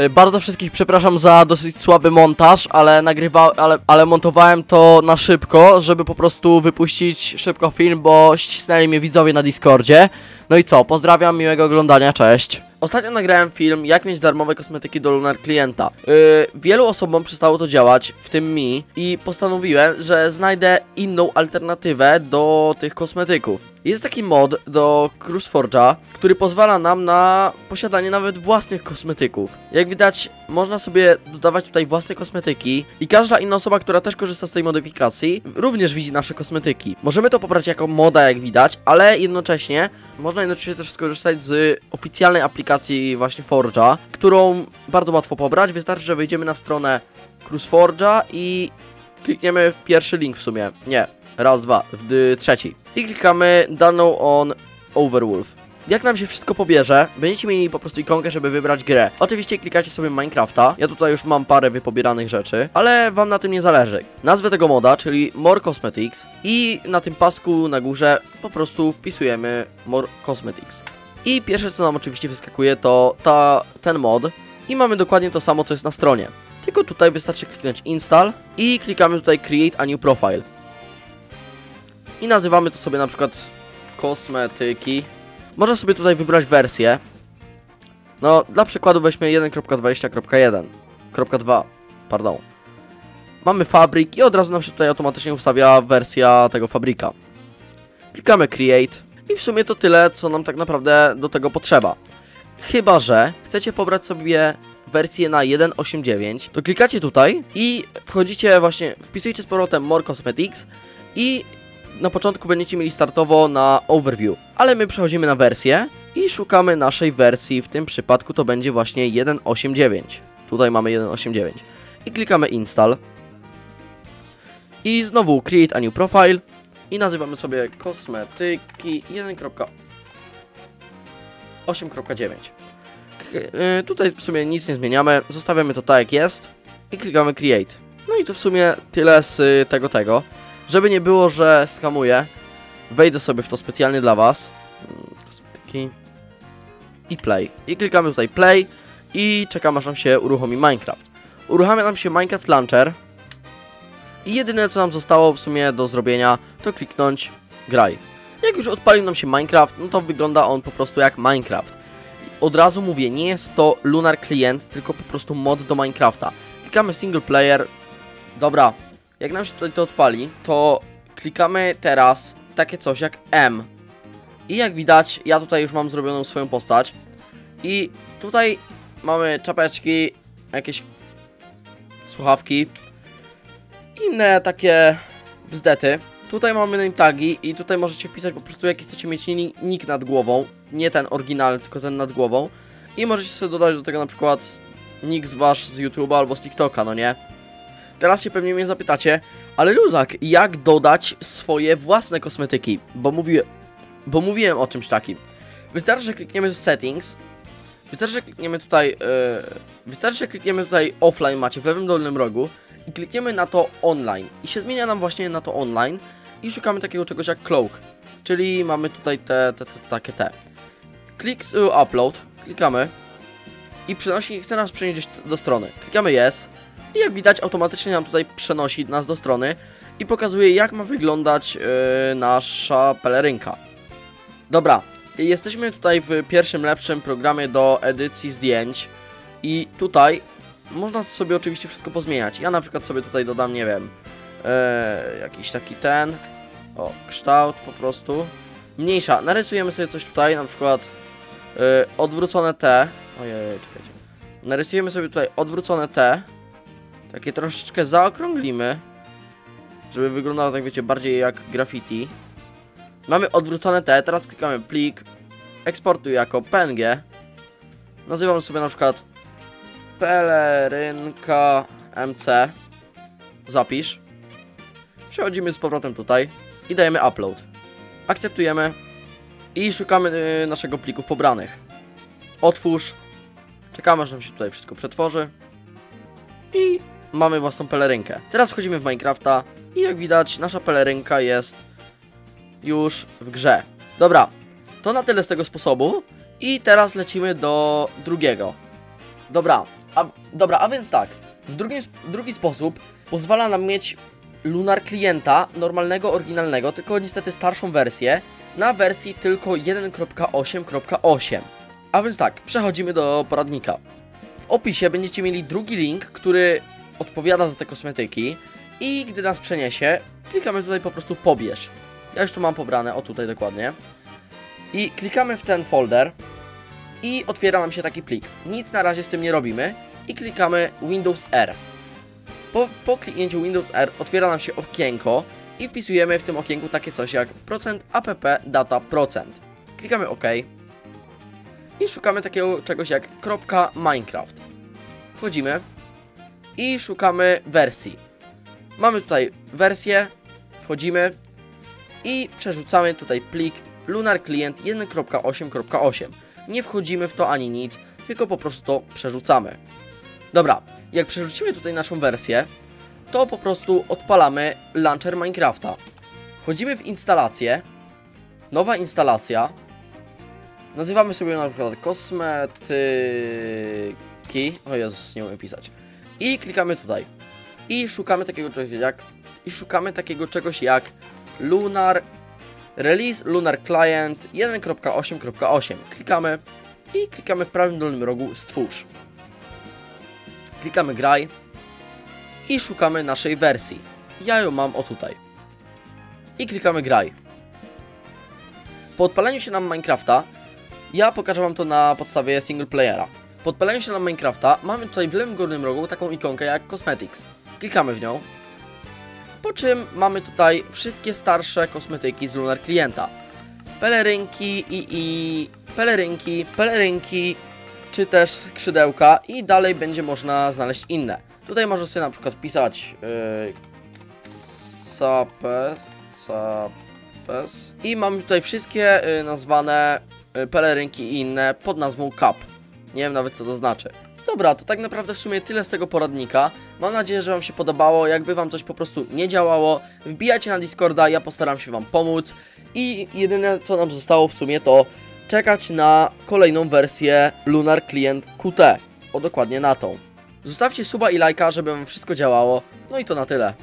Y, Bardzo wszystkich przepraszam za dosyć słaby montaż, ale nagrywa, ale, ale montowałem to na szybko, żeby po prostu wypuścić szybko film, bo ścisnęli mnie widzowie na Discordzie. No i co, pozdrawiam, miłego oglądania, cześć. Ostatnio nagrałem film, jak mieć darmowe kosmetyki do Lunar klienta. Yy, wielu osobom przestało to działać, w tym mi, i postanowiłem, że znajdę inną alternatywę do tych kosmetyków. Jest taki mod do CruiseForge'a, który pozwala nam na posiadanie nawet własnych kosmetyków. Jak widać, można sobie dodawać tutaj własne kosmetyki i każda inna osoba, która też korzysta z tej modyfikacji, również widzi nasze kosmetyki. Możemy to pobrać jako moda, jak widać, ale jednocześnie można jednocześnie też skorzystać z oficjalnej aplikacji właśnie Forge'a, którą bardzo łatwo pobrać. Wystarczy, że wejdziemy na stronę CruiseForge'a i klikniemy w pierwszy link w sumie. Nie, raz, dwa, w trzeci. I klikamy daną on Overwolf. Jak nam się wszystko pobierze, będziecie mieli po prostu ikonkę, żeby wybrać grę. Oczywiście klikacie sobie Minecrafta. Ja tutaj już mam parę wypobieranych rzeczy, ale wam na tym nie zależy. Nazwę tego moda, czyli More Cosmetics i na tym pasku na górze po prostu wpisujemy More Cosmetics. I pierwsze co nam oczywiście wyskakuje to ta, ten mod i mamy dokładnie to samo co jest na stronie. Tylko tutaj wystarczy kliknąć install i klikamy tutaj create a new profile. I nazywamy to sobie na przykład kosmetyki. Można sobie tutaj wybrać wersję. No, dla przykładu weźmy 1.20.1.2, pardon. Mamy fabryk i od razu nam się tutaj automatycznie ustawia wersja tego fabryka. Klikamy create i w sumie to tyle, co nam tak naprawdę do tego potrzeba. Chyba, że chcecie pobrać sobie wersję na 1.8.9, to klikacie tutaj i wchodzicie właśnie, wpisujecie z powrotem More Cosmetics i na początku będziecie mieli startowo na Overview, ale my przechodzimy na wersję i szukamy naszej wersji, w tym przypadku to będzie właśnie 1.8.9. Tutaj mamy 1.8.9 i klikamy Install. I znowu Create a New Profile. I nazywamy sobie kosmetyki 1.8.9 K- y, Tutaj w sumie nic nie zmieniamy, zostawiamy to tak jak jest. I klikamy Create. No i to w sumie tyle z tego tego. Żeby nie było, że skamuję, wejdę sobie w to specjalnie dla Was. Kosmetyki. I play. I klikamy tutaj play i czekamy aż nam się uruchomi Minecraft. Uruchamia nam się Minecraft Launcher. I jedyne co nam zostało w sumie do zrobienia to kliknąć graj. Jak już odpalił nam się Minecraft, no to wygląda on po prostu jak Minecraft. Od razu mówię, nie jest to Lunar Client, tylko po prostu mod do Minecrafta. Klikamy single player. Dobra, jak nam się tutaj to odpali, to klikamy teraz takie coś jak M. I jak widać, ja tutaj już mam zrobioną swoją postać. I tutaj mamy czapeczki, jakieś słuchawki, inne takie bzdety. Tutaj mamy name tagi i tutaj możecie wpisać po prostu jaki chcecie mieć ni- nick nad głową. Nie ten oryginalny, tylko ten nad głową. I możecie sobie dodać do tego na przykład nick z wasz z YouTube'a albo z TikToka, no nie? Teraz się pewnie mnie zapytacie, ale Luzak, jak dodać swoje własne kosmetyki? Bo bo mówiłem o czymś takim. Wystarczy, że klikniemy w settings. Wystarczy, że klikniemy tutaj. Yy, wystarczy, że klikniemy tutaj offline, macie w lewym dolnym rogu. I klikniemy na to online. I się zmienia nam właśnie na to online. I szukamy takiego czegoś jak cloak. Czyli mamy tutaj te, te, te takie te. Klik to upload. Klikamy. I przenosi, chce nas przenieść do strony. Klikamy yes. I jak widać, automatycznie nam tutaj przenosi nas do strony i pokazuje, jak ma wyglądać yy, nasza pelerynka. Dobra, jesteśmy tutaj w pierwszym lepszym programie do edycji zdjęć i tutaj można sobie oczywiście wszystko pozmieniać. Ja na przykład sobie tutaj dodam, nie wiem, yy, jakiś taki ten, o, kształt po prostu. Mniejsza, narysujemy sobie coś tutaj, na przykład yy, odwrócone T. Ojej, czekajcie. Narysujemy sobie tutaj odwrócone T. Takie troszeczkę zaokrąglimy, żeby wyglądało tak wiecie, bardziej jak graffiti. Mamy odwrócone te, teraz klikamy plik, eksportuj jako PNG. Nazywam sobie na przykład pelerynka MC. Zapisz. Przechodzimy z powrotem tutaj i dajemy upload. Akceptujemy i szukamy y, naszego plików pobranych. Otwórz. Czekamy aż nam się tutaj wszystko przetworzy. I mamy własną pelerynkę. Teraz wchodzimy w Minecrafta i jak widać nasza pelerynka jest już w grze. Dobra, to na tyle z tego sposobu i teraz lecimy do drugiego. Dobra, a, dobra, a więc tak. W drugim, drugi sposób pozwala nam mieć Lunar klienta normalnego, oryginalnego, tylko niestety starszą wersję, na wersji tylko 1.8.8. A więc tak, przechodzimy do poradnika. W opisie będziecie mieli drugi link, który odpowiada za te kosmetyki i gdy nas przeniesie, klikamy tutaj po prostu pobierz. Ja już tu mam pobrane, o tutaj dokładnie. I klikamy w ten folder i otwiera nam się taki plik. Nic na razie z tym nie robimy i klikamy Windows R. Po, po kliknięciu Windows R otwiera nam się okienko i wpisujemy w tym okienku takie coś jak app data procent. Klikamy OK i szukamy takiego czegoś jak .minecraft. Wchodzimy i szukamy wersji. Mamy tutaj wersję, wchodzimy i przerzucamy tutaj plik Lunar Client 1.8.8. Nie wchodzimy w to ani nic, tylko po prostu to przerzucamy. Dobra, jak przerzucimy tutaj naszą wersję, to po prostu odpalamy launcher Minecrafta. Wchodzimy w instalację, nowa instalacja, nazywamy sobie na przykład kosmetyki, o Jezus, nie umiem pisać, i klikamy tutaj. I szukamy takiego czegoś jak, i szukamy takiego czegoś jak Lunar Release Lunar Client 1.8.8. Klikamy i klikamy w prawym dolnym rogu Stwórz. Klikamy Graj i szukamy naszej wersji. Ja ją mam o tutaj. I klikamy Graj. Po odpaleniu się nam Minecrafta, ja pokażę Wam to na podstawie single playera. Po odpaleniu się nam Minecrafta mamy tutaj w lewym górnym rogu taką ikonkę jak Cosmetics. Klikamy w nią po czym mamy tutaj wszystkie starsze kosmetyki z Lunar Klienta. Pelerynki i, i pelerynki, pelerynki, czy też skrzydełka i dalej będzie można znaleźć inne. Tutaj można sobie na przykład wpisać yy, sapes, i mamy tutaj wszystkie yy, nazwane yy, pelerynki i inne pod nazwą Cup. Nie wiem nawet co to znaczy. Dobra, to tak naprawdę w sumie tyle z tego poradnika. Mam nadzieję, że Wam się podobało. Jakby Wam coś po prostu nie działało, wbijajcie na Discorda, ja postaram się Wam pomóc. I jedyne co nam zostało w sumie to czekać na kolejną wersję Lunar Client QT. O dokładnie na tą. Zostawcie suba i lajka, żeby Wam wszystko działało. No i to na tyle.